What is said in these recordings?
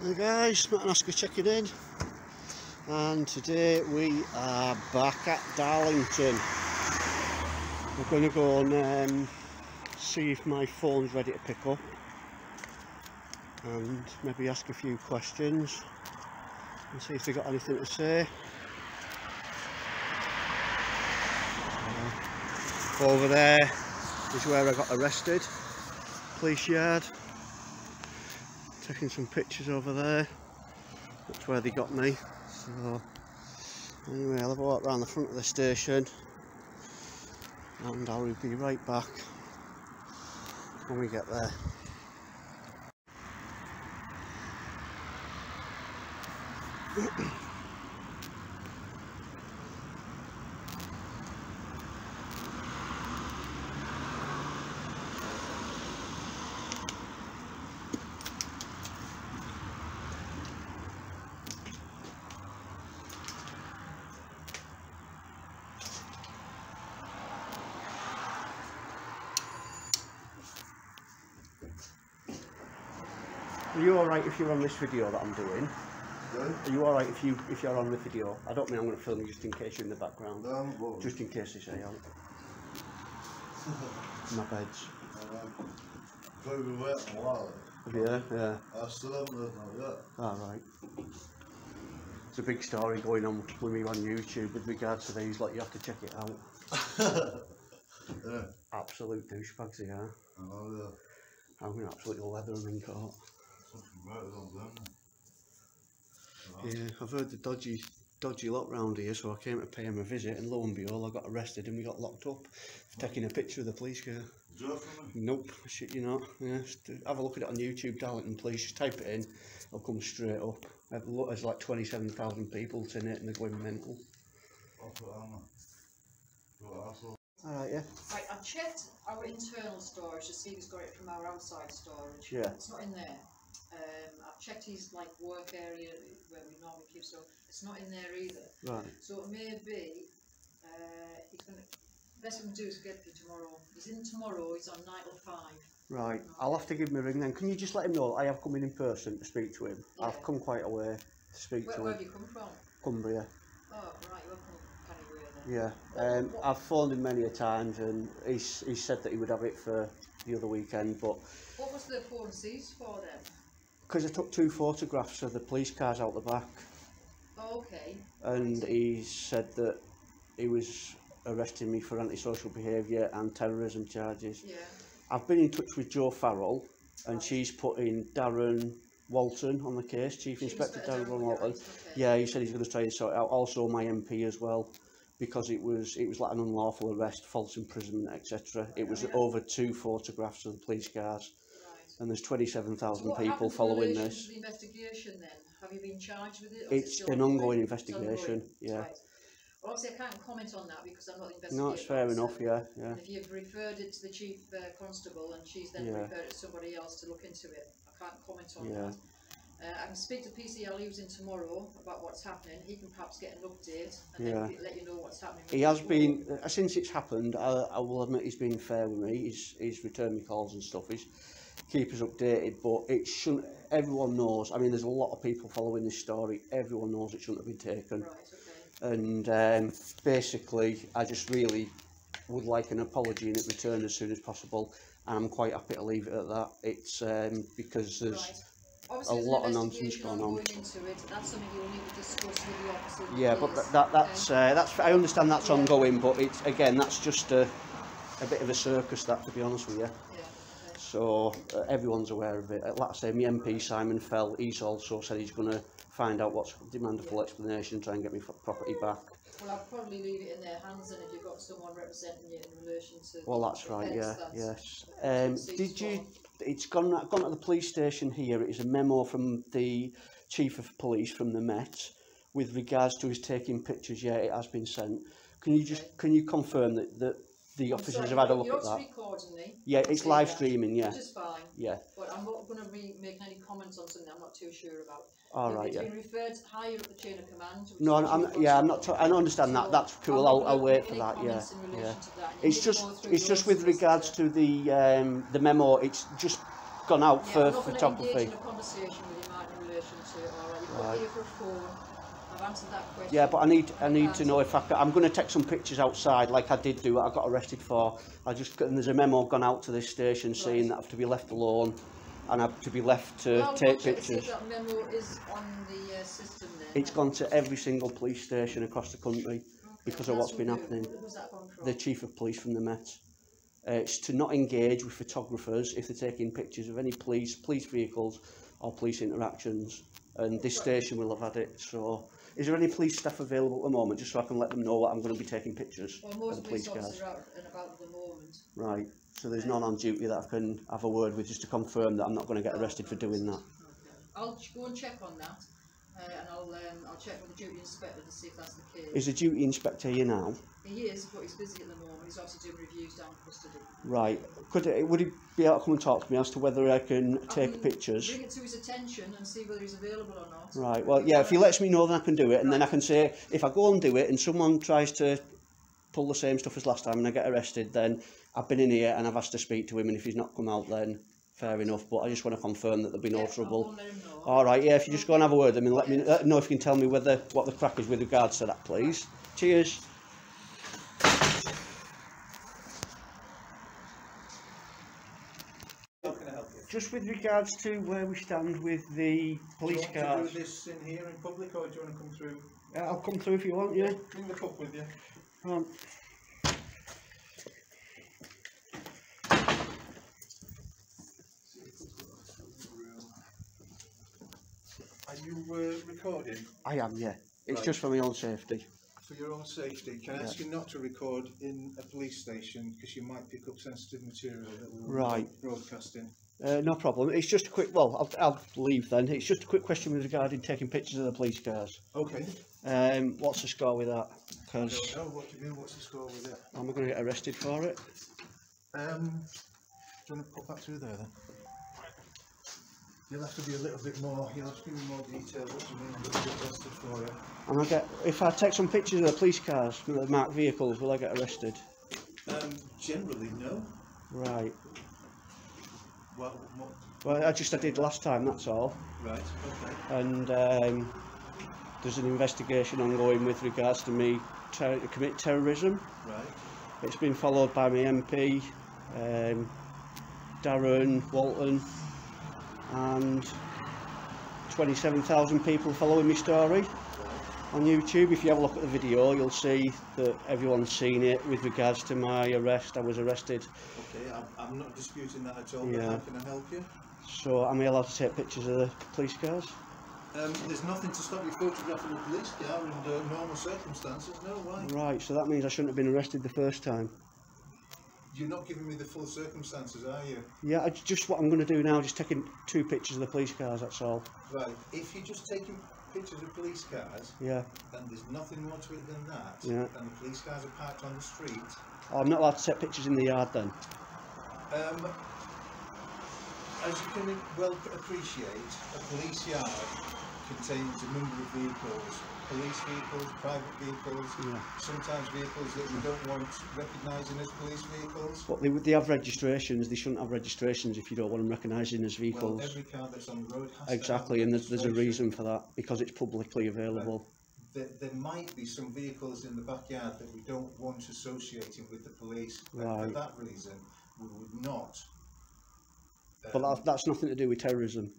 Hi guys, Matt and Oscar checking in and today we are back at Darlington. We're going to go and um, see if my phone's ready to pick up and maybe ask a few questions and see if they got anything to say. Uh, over there is where I got arrested, police yard taking some pictures over there. That's where they got me. So anyway I'll have a walk around the front of the station and I'll be right back when we get there if you're on this video that I'm doing? Sorry? Are you alright if you if you're on the video? I don't mean I'm going to film you just in case you're in the background. No. Just in case they say out. Oh. My beds. Probably um, been waiting a while. Yeah, yeah. I still haven't heard that yet. Ah, alright. It's a big story going on with me on YouTube with regards to these, like you have to check it out. yeah, Absolute douchebags they are. I know, yeah. I'm going to absolutely leather them in court. Something better than them. Yeah, I've heard the dodgy dodgy lot round here, so I came to pay him a visit, and lo and behold, I got arrested and we got locked up for taking a picture of the police car. Nope, shit you not. Yeah, uh, have a look at it on YouTube, Darlington Police. Just type it in, it'll come straight up. There's like 27,000 people in it, and they're going mental. I'll put it on there. What asshole? Alright, yeah. Right, I've checked our internal storage to see if he's got it from our outside storage. Yeah. It's not in there. Um, I've checked his like work area where we normally keep stuff. It's not in there either. Right. So it may be uh, he's gonna. Best we can do is get him tomorrow. He's in tomorrow. He's on night till five. Right, I'll have to give him a ring then. Can you just let him know I have come in in person to speak to him? I've come quite a way to speak Where, to where him. Where have you come from? Cumbria. Oh, right. You're from Canterbury then. Yeah, um, I've phoned him many a times and he's, he said that he would have it for the other weekend, but What was the phone seized for then? because I took two photographs of the police cars out the back. Oh, okay. And he said that he was arresting me for antisocial behaviour and terrorism charges. Yeah. I've been in touch with Joe Farrell and she's put in Darren Walton on the case, Chief Chief Inspector Darren Darren Walton. Okay. Yeah, he said he's going to try and sort out. Also my MP as well because it was it was like an unlawful arrest, false imprisonment, etc. It was oh, yeah. over two photographs of the police cars. And there's 27,000 So people following this. the investigation then? Have you been charged with it? is it It's an ongoing It's investigation. Yeah. Right. Well, obviously I can't comment on that because I'm not the investigator. No, it's fair enough. Yeah, yeah, And if you've referred it to the chief uh, constable and she's then Yeah. referred it to somebody else to look into it, I can't comment on Yeah. that. Uh, I can speak to PCL in tomorrow about what's happening. He can perhaps get an update and Yeah. then let you know what's happening. He has been uh, since it's happened. I, I will admit he's been fair with me. He's he's returned me calls and stuff. He's keep us updated, but it shouldn't. Everyone knows. I mean, there's a lot of people following this story. Everyone knows it shouldn't have been taken. Right, okay. and um, basically I just really would like an apology and it returned as soon as possible and I'm quite happy to leave it at that it's um, because there's Right. Obviously, an lot of nonsense going on. ongoing Into it. That's something you'll need to discuss with the officer. yeah but that, that that's uh, that's I understand that's Yeah. ongoing but it's again that's just a, a bit of a circus that to be honest with you. So uh, everyone's aware of it. Like I say, my MP, Simon Fell, he's also said he's going to find out what's demand a full explanation, try and get me property back. Well, I'd probably leave it in their hands and if you've got someone representing you in relation to... Well, that's right, yeah, that's yes. Uh, um, did you... It's gone, gone to the police station here. It is a memo from the Chief of Police from the Met with regards to his taking pictures. Yeah, it has been sent. Can you just can you confirm that, that the officers have had a look at that. recording Yeah, it's live streaming, yeah. Which is fine. Yeah. But I'm not going to be making any comments on something I'm not too sure about. All right, yeah. Been referred higher up the chain of command. No, I'm, I'm yeah, I'm not. I I understand so that. That's cool. I'll, I'll wait for that. Yeah, yeah. That. It's just, it's just with regards to the um, the memo. It's just gone out yeah, for photography. Right. I've answered that question. Yeah, but I need I need to know if I can, I'm going to take some pictures outside, like I did do. I got arrested for. I just and there's a memo gone out to this station right. saying that I have to be left alone, and I have to be left to well, take pictures. That memo is on the uh, system. Then, it's gone to every single police station across the country okay, because of what's been happening. Who's that from? The chief of police from the Met. Uh, it's to not engage with photographers if they're taking pictures of any police, police vehicles, or police interactions. and this station will have had it so Is there any police staff available at the moment, just so I can let them know that I'm going to be taking pictures well, most of the police, police officers cars? are out and about at the moment. Right, so there's um, none on duty that I can have a word with just to confirm that I'm not going to get arrested for doing that. I'll go and check on that uh, and I'll, um, I'll check with the duty inspector to see if that's the case. Is the duty inspector here now? He is, but he's busy at the moment. He's obviously doing reviews down custody. Right. Could it, would he be able to come and talk to me as to whether I can take can pictures? Bring it to his attention and see whether he's available or not. Right. Well, yeah, if he lets me know, then I can do it. And right. then I can say, if I go and do it and someone tries to pull the same stuff as last time and I get arrested, then I've been in here and I've asked to speak to him. And if he's not come out, then fair enough, but I just want to confirm that there'll be no Yeah, trouble. I'll let him know. All right, yeah, if you just go and have a word, I mean, let me let know if you can tell me whether what the crack is with regards to that, please. Cheers. How can I help you? Just with regards to where we stand with the police do you want cars, to do this in here in public or do you want to come through? Uh, I'll come through if you want, yeah. Bring the cup with you. Come uh, recording I am, yeah. It's Right. just for my own safety. for your own safety? Can I ask you not to record in a police station because you might pick up sensitive material that will Right. broadcasting? Uh, no problem. It's just a quick. Well, I'll, I'll leave then. It's just a quick question with regarding taking pictures of the police cars. Okay. Um, what's the score with that? I Because don't know what do you mean. What's the score with it? Am I'm going to get arrested for it. Um, do you want to put that through there then? You'll have to be a little bit more. You'll have to give me more detail. What do you mean? You'll get arrested for it. And I get if I take some pictures of the police cars, the marked vehicles, will I get arrested? Um, generally, no. Right. Well, what, Well, I just I did last time. That's all. right. Okay. And um, there's an investigation ongoing with regards to me ter- commit terrorism. Right. It's been followed by my MP, um, Darren Walton, and 27,000 people following my story on YouTube. If you have a look at the video, you'll see that everyone's seen it with regards to my arrest. I was arrested. Okay, I'm, I'm not disputing that at all, yeah. but how can I help you? So, am I allowed to take pictures of the police cars? Um, there's nothing to stop you photographing a police car under normal circumstances, no, why? Right, so that means I shouldn't have been arrested the first time. You're not giving me the full circumstances, are you? Yeah, I, just what I'm going to do now, just taking two pictures of the police cars, that's all. Right. If you're just taking pictures of police cars, Yeah. and there's nothing more to it than that, Yeah. and the police cars are parked on the street, Oh, I'm not allowed to take pictures in the yard then. um, as you can well appreciate, a police yard contains a number of vehicles. Police vehicles, private vehicles, Yeah. sometimes vehicles that we don't want recognising as police vehicles. But they, they have registrations, they shouldn't have registrations if you don't want them recognising as Well, vehicles. every car that's on the road exactly, and there's, there's a reason for that, because it's publicly available. There, there might be some vehicles in the backyard that we don't want associating with the police. and Right. For that reason, we would not. But um, that, that's nothing to do with terrorism.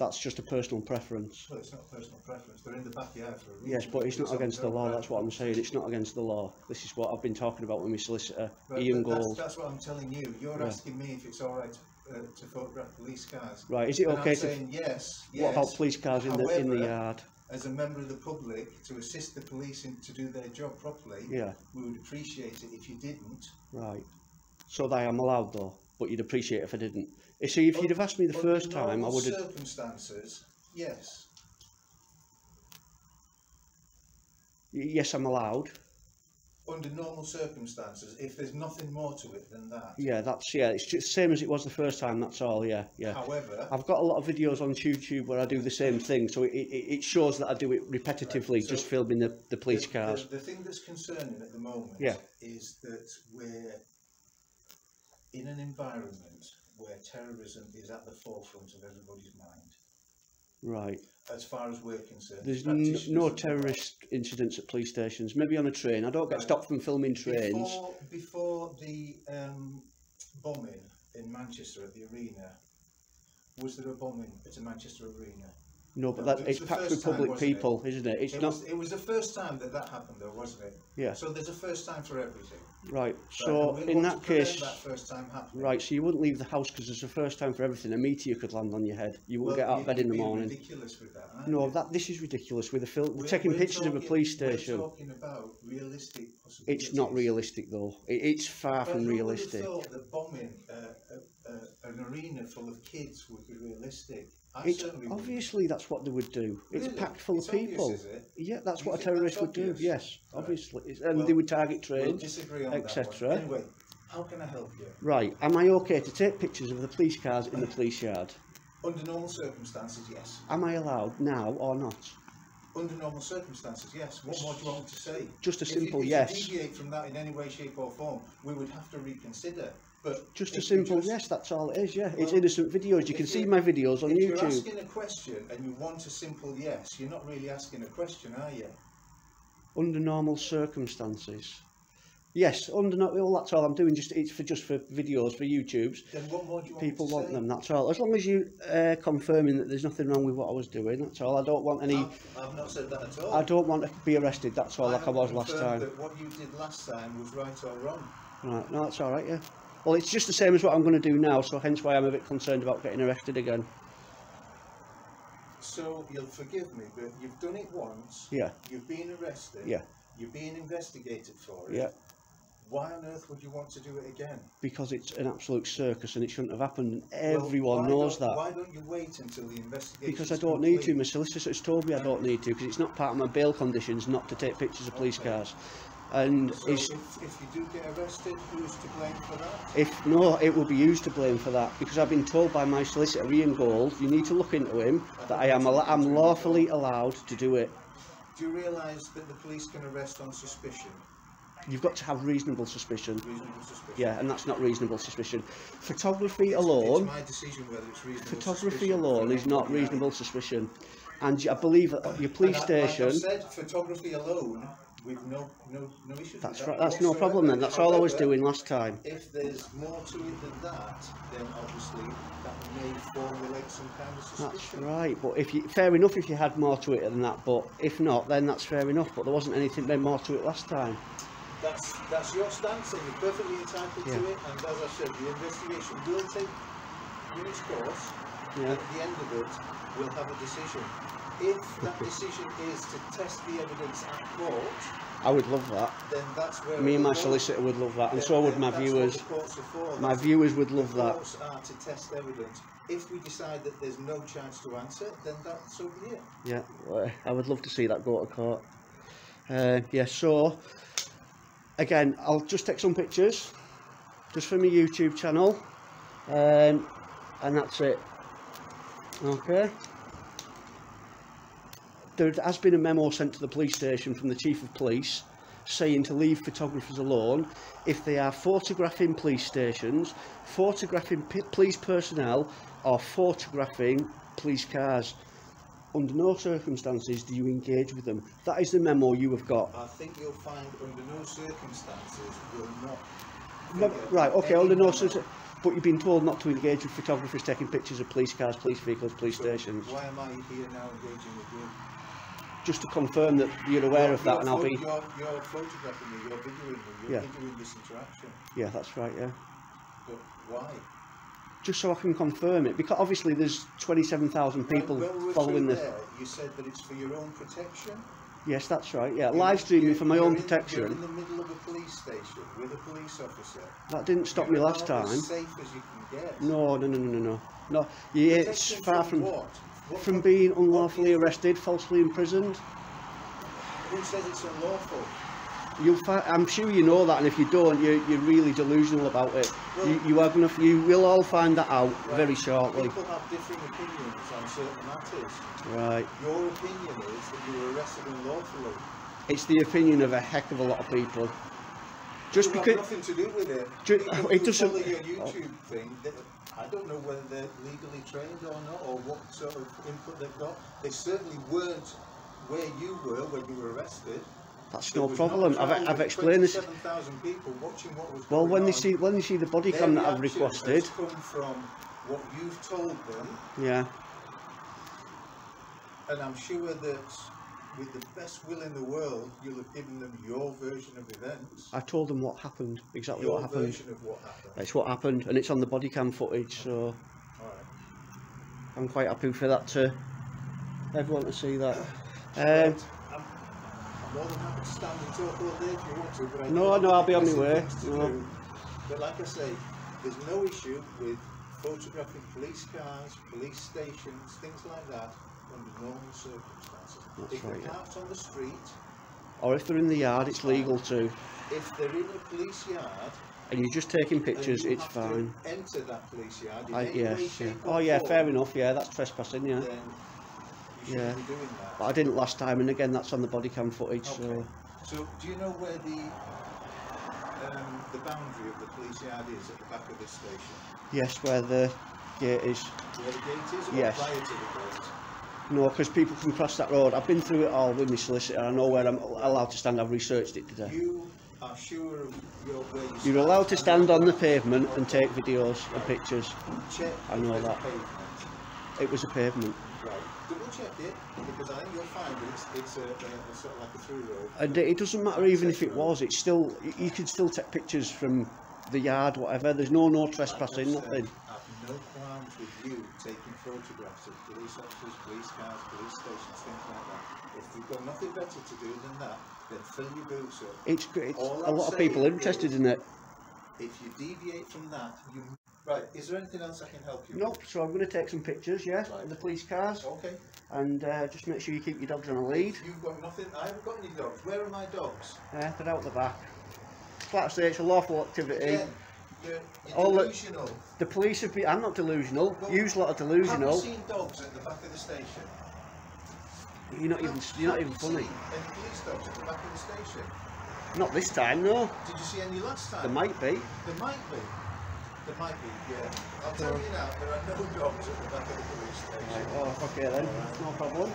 That's just a personal preference. Well, it's not personal preference. They're in the backyard for a reason. Yes, but it's not on against the law, that's what I'm saying, it's not against the law. This is what I've been talking about with my solicitor, Right, Ian but that's, Gold. that's what I'm telling you. You're Yeah. asking me if it's all right uh, to photograph police cars. Right, is it And okay I'm to... saying yes, yes. What about police cars in the, in the yard? As a member of the public, to assist the police in, to do their job properly, Yeah, we would appreciate it if you didn't. right. So I am allowed though, but you'd appreciate if I didn't. You see, if you'd have asked me the first time, I would have... circumstances, yes. Yes, I'm allowed. Under normal circumstances, if there's nothing more to it than that. Yeah, that's yeah. It's just the same as it was the first time. That's all. Yeah, yeah. However, I've got a lot of videos on YouTube where I do the same thing, so it, it, it shows that I do it repetitively, Right, so just filming the, the police the, cars. The, the thing that's concerning at the moment Yeah. is that we're in an environment where terrorism is at the forefront of everybody's mind. Right. As far as we're concerned. There's no terrorist incidents at police stations. Maybe on a train. I don't get Right. stopped from filming trains. Before, before the um, bombing in Manchester at the arena, was there a bombing at a Manchester arena? No, but no, that it's, it's packed with public time, people, isn't it? It's it not. Was, it was the first time that that happened, though, wasn't it? Yeah. So there's a first time for everything. Right. So in that case, that first time happening. right. So you wouldn't leave the house because it's the first time for everything. A meteor could land on your head. You wouldn't well, get out of bed in the morning. Ridiculous with that. No, you? that this is ridiculous. With a film, we're, we're taking we're pictures talking, of a police station. We're talking about realistic possibilities. It's not realistic though. It, it's far but from realistic. Thought that bombing uh, uh uh, an arena full of kids would be realistic? I It's certainly wouldn't. obviously that's what they would do. It's Really? packed full It's of obvious, people. is it? Yeah, that's You what a terrorist would do. Yes, Right. obviously, It's- and Well, they would target We'll trains. that etc.. Anyway, how can I help you? Right, am I okay to take pictures of the police cars in the police yard? Under normal circumstances, yes. Am I allowed now or not? Under normal circumstances, yes. What more do you want me to say? Just a If you- simple if you yes. deviate from that in any way, shape or form, we would have to reconsider. But Just a simple just- yes, that's all it is, yeah. it's innocent videos. You can see my videos on if you're asking a question and you want a simple yes, you're not really asking a question, are you? Under normal circumstances. Yes, under no, well, that's all I'm doing. Just it's for just for videos for YouTube's. Then what more do you want People want say? them. That's all. As long as you uh, confirming that there's nothing wrong with what I was doing. That's all. I don't want any. I've, I've not said that at all. I don't want to be arrested. That's all, like I was last time. That what you did last time was right or wrong. Right, no, that's all right, yeah. Well, it's just the same as what I'm going to do now, so hence why I'm a bit concerned about getting arrested again. So you'll forgive me, but you've done it once. Yeah, You've been arrested. Yeah. You're being investigated for it. yeah, Why on earth would you want to do it again? because it's an absolute circus and it shouldn't have happened. Well, Everyone why knows that. Why don't you wait until the investigation? Because I don't need to. My solicitor's told me I don't need to because it's not part of my bail conditions not to take pictures of police Okay. cars. And so if, if, you do get arrested, who's to blame for that? If no, it will be used to blame for that because I've been told by my solicitor Ian Gold, you need to look into him, I that I am I'm lawfully allowed to do it. Do you realise that the police can arrest on suspicion? You've got to have reasonable suspicion. Reasonable suspicion. Yeah, and that's not reasonable suspicion. Photography alone. It's my decision whether it's reasonable. Photography suspicion alone is not reasonable suspicion and I believe your police and I, station. Like I've said photography alone with no no no issues. that's with right, that's no problem then. That's all I was doing last time. If there's more to it than that, then obviously that may formulate some kind of That's right, but if you, fair enough if you had more to it than that, but if not, then that's fair enough. But there wasn't anything then more to it last time. That's that's your stance, and you're perfectly entitled Yeah. to it. And as I said, the investigation will take its course. Yeah. At the end of it, we'll have a decision. If that decision is to test the evidence at court, I would love that. then that's where Me and my solicitor would love that, and so would my viewers. the are for. My viewers would love that. courts are to test evidence. If we decide that there's no chance to answer, then that's be it. Yeah, well, I would love to see that go to court. Uh, yeah, so again, I'll just take some pictures, just for my YouTube channel, um, and that's it. Okay. There has been a memo sent to the police station from the chief of police saying to leave photographers alone if they are photographing police stations, photographing p- police personnel, or photographing police cars. Under no circumstances do you engage with them. That is the memo you have got. I think you'll find under no circumstances will not. No, right, okay, under no circumstances. But you've been told not to engage with photographers taking pictures of police cars, police vehicles, police So stations. Why am I here now engaging with you? Just to confirm that you're aware You're- of that you're and I'll be... You're, you're photographing me, you're videoing me, you're Yeah. videoing this interaction. Yeah, that's right, yeah. But why? Just so I can confirm it. Because obviously there's 27,000 people when, when we were following this. There, you said that it's for your own protection. Yes, that's right, yeah. You're- Live streaming for my own in- You're protection. in the middle of a police station with a police officer. That didn't stop You're me last time. As safe as you can get. No, no, no, no, no, no. No, yeah, it's far from... what? What from being unlawfully arrested, falsely imprisoned. Who says it's unlawful? You'll I'm sure you know that, and if you don't, you're, you're really delusional about it. Well, you, you, are gonna, you will all find that out right. very shortly. People have differing opinions on certain matters. Right. Your opinion is that you were arrested unlawfully. It's the opinion of a heck of a lot of people. Just you because nothing to do with it. Just, it doesn't. YouTube oh. thing. I don't know whether they're legally trained or not, or what sort of input they've got. They certainly weren't where you were when you were arrested. That's There no was not a problem. I've, I've explained this. 27,000 people watching what was Well, when they see when they see the body cam that I've requested, come from what you've told them, yeah, and I'm sure that with the best will in the world, you'll have given them your version of events. I told them what happened, exactly your what happened. version of what happened. It's what happened, and it's on the body cam footage, so. I'm quite happy for that to everyone to see that. Um, I'm, I'm more than happy to stand and talk all day if you want to, but I No, no, I'll be on my way, no. But like I say, there's no issue with photographing police cars, police stations, things like that under normal circumstances. That's if right, the yeah. on the street, or if they're in the yard, it's legal too. if they're in a police yard, And you're just taking pictures, it's fine. enter that police yard I, yes, yeah. Oh yeah, fair enough. Yeah, that's trespassing. Yeah, Then you Yeah. be doing that. but I didn't last time, and again, that's on the body cam footage. Okay. So So, do you know where the um, the boundary of the police yard is at the back of this station? yes, where the gate is. Where the gate is, or Yes. prior to the gate? No, because people can cross that road. I've been through it all with my solicitor. I know where I'm allowed to stand. I've researched it today. You are sure of your where you You're allowed to stand on the pavement and take videos and pictures. Check I know that. pavement. It was a pavement. Right. Double check it because I think you'll find it's, it's a, a, a sort of like a through road. And it doesn't matter even if it was. It's still you- you can still take pictures from the yard, whatever. There's no no trespassing, nothing. No qualms with you taking photographs of police officers, police cars, police stations, things like that. If you've got nothing better to do than that, then fill your boots up. It's, it's a lot of people saying interested in it. If you deviate from that, you right. Is there anything else I can help you? Nope. So I'm going to take some pictures, yeah, Right. the police cars. Okay. and uh, just make sure you keep your dogs on a lead. You've got nothing. I haven't got any dogs. Where are my dogs? Yeah, they're out the back. I say, it's a lawful activity. Again, you're, you're All the- delusional. The police have been. I'm not delusional. Well, Use a lot of Have delusional. you seen dogs at the back of the station? You're not even. You're not even you funny. Any police dogs at the back of the station? Not this time, no. Did you see any last time? There might be. There might be. There might be, yeah. I'll tell you now, there are no dogs at the back of the police station. Right, oh, okay then, no problem.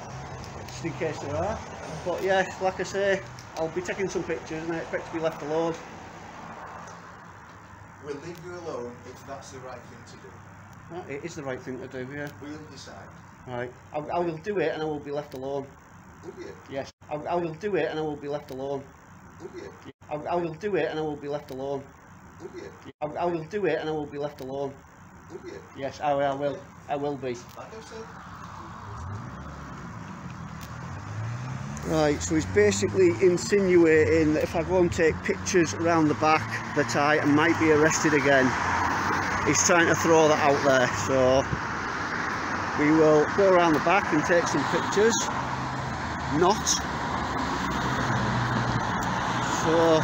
Just in case there are. But yeah, like I say, I'll be taking some pictures and I expect to be left alone. We'll leave you alone if that's the right thing to do. Well, It is the right thing to do, yeah. We'll decide. Right, I, I will do it and I will be left alone. Would you? Yes, I, I will do it and I will be left alone. Would you? I, I will do it and I will be left alone. Would you? I, I will do it and I will be left alone. Would you? Yes, I, I will. I will be. Like I said, Right, so he's basically insinuating that if I go and take pictures around the back that I might be arrested again. He's trying to throw that out there, so we will go around the back and take some pictures. Not. So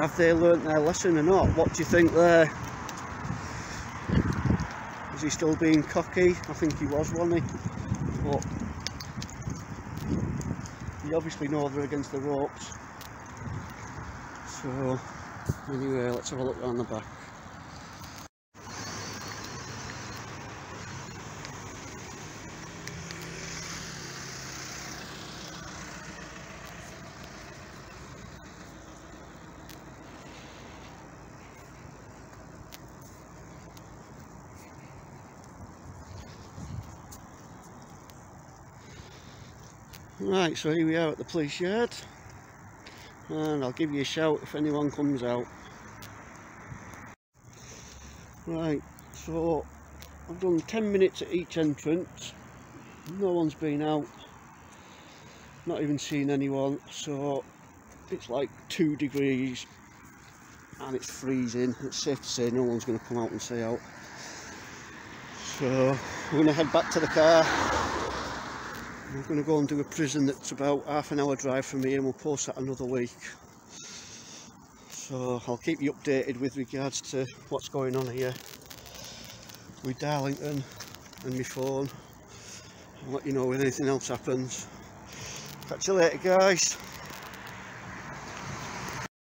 have they learnt their lesson or not? What do you think there? Is he still being cocky? I think he was, wasn't he? But you obviously know they're against the ropes. So anyway, let's have a look around the back. Right, so here we are at the police yard. And I'll give you a shout if anyone comes out. Right, so I've done 10 minutes at each entrance. No one's been out. Not even seen anyone. So it's like 2 degrees and it's freezing. It's safe to say no one's going to come out and say out. So we're going to head back to the car. We're going to go and do a prison that's about half an hour drive from here and we'll post that another week. So I'll keep you updated with regards to what's going on here with Darlington and my phone. I'll let you know when anything else happens. Catch you later guys.